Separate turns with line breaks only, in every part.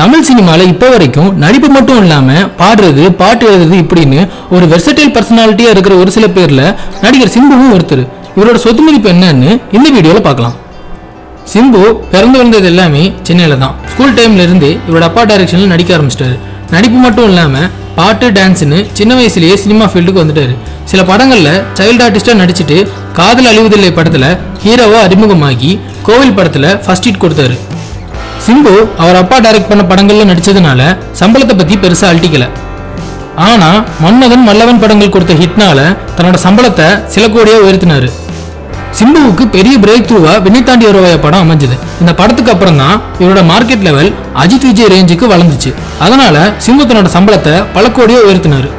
தமிழ் சினிமால இப்போ வரைக்கும் நடிப்பு மட்டும் இல்லாம பாடுறது பாட்டு எழுதுறது இப்படின்னு ஒரு வெர்சடைல் பர்சனாலிட்டியா இருக்கிற ஒரு சில பேர்ல நடிகர் சிம்புவும் ஒருத்தர். இவரோட சொத்து மதிப்பு என்னன்னு இந்த வீடியோல பார்க்கலாம் சிம்பு பிறந்து வந்தது எல்லாமே சென்னையில தான். ஸ்கூல் டைம்ல இருந்து இவரோட அப்பா டைரக்ஷன்ல நடிக்க ஆரம்பிச்சிட்டாரு. நடிப்பு மட்டும் இல்லாம பாட்டு டான்ஸ்னு சின்ன வயசுலயே சினிமா ஃபீல்டுக்கு வந்துட்டாரு. சில படங்கள்ல சைல்டு ஆர்டிஸ்டா நடிச்சிட்டு காதல் அழிவதில்லை படத்துல ஹீரோவா அறிமுகமாகி கோவில் படத்துல ஃபர்ஸ்ட் ஹிட் கொடுத்தாரு. சிம்பு அவர் அப்பா டைரக்ட் பண்ண படங்கள்ல நடிச்சதுனால சம்பளத்தை பத்தி பெருசா அழட்டிக்கல. ஆனா மன்னதன் மல்லவன் படங்கள் கொடுத்த ஹிட்னால தன்னோட சம்பளத்தை சில கோடியா உயர்த்தினாரு. சிம்புவுக்கு பெரிய பிரேக் த்ரூவா வினைத்தாண்டி வருவாய படம் அமைஞ்சது. இந்த படத்துக்கு அப்புறம் தான் இவரோட மார்க்கெட் லெவல் அஜித் விஜய் ரேஞ்சுக்கு வளர்ந்துச்சு. அதனால சிம்பு தன்னோட சம்பளத்தை பல கோடியா உயர்த்தினாரு.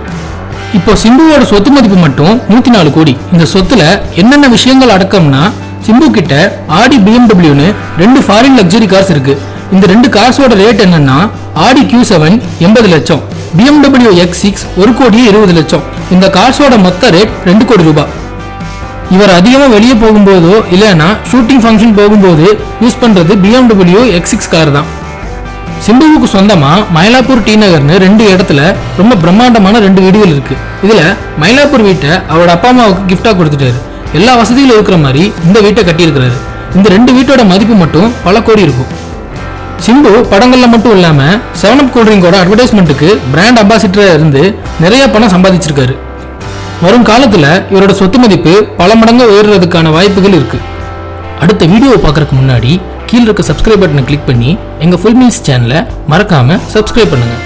இப்போ சிம்புவோட சொத்து மதிப்பு மட்டும் நூத்தி நாலு கோடி. இந்த சொத்துல என்னென்ன விஷயங்கள் அடக்கம்னா சிம்பு கிட்ட ஆடி பிஎம்டபிள்யூன்னு ரெண்டு ஃபாரின் லக்ஸரி கார்ஸ் இருக்கு. இந்த ரெண்டு கார்ஸோட ரேட் என்னன்னா ஆடி கியூ செவன் எண்பது லட்சம் பிஎம்டபிள்யூ எக்ஸ் சிக்ஸ் ஒரு கோடியே இருபது லட்சம். இந்த கார்ஸோட மொத்த ரேட் ரெண்டு கோடி ரூபாய் இவர் அதிகமாக வெளியே போகும்போதோ இல்லைன்னா ஷூட்டிங் ஃபங்க்ஷன் போகும்போது யூஸ் பண்ணுறது பிஎம்டபிள்யூ எக்ஸ் சிக்ஸ் கார் தான் சிம்புவுக்கு சொந்தமாக மயிலாப்பூர் டி நகர்னு ரெண்டு இடத்துல ரொம்ப பிரம்மாண்டமான ரெண்டு வீடுகள் இருக்குது இதில் மயிலாப்பூர் வீட்டை அவரோட அப்பா அம்மாவுக்கு கிஃப்டாக கொடுத்துட்டாரு. எல்லா வசதிகளும் இருக்கிற மாதிரி இந்த வீட்டை கட்டியிருக்கிறாரு. இந்த ரெண்டு வீட்டோட மதிப்பு மட்டும் பல கோடி இருக்கும். சிம்பு படங்கள்ல மட்டும் இல்லாம செவன் அப் கூல்ட்ரிங்கோட அட்வர்டைஸ்மெண்ட்டுக்கு பிராண்ட் அம்பாசிடரா இருந்து நிறைய பணம் சம்பாதிச்சிருக்காரு. வரும் காலத்துல இவரோட சொத்து மதிப்பு பல மடங்கு உயர்றதுக்கான வாய்ப்புகள் இருக்கு. அடுத்த வீடியோவை பார்க்கறதுக்கு முன்னாடி கீழே இருக்க சப்ஸ்கிரைப் பட்டனை கிளிக் பண்ணி எங்க ஃபுல் மீல்ஸ் சேனலை மறக்காம சப்ஸ்கிரைப் பண்ணுங்க.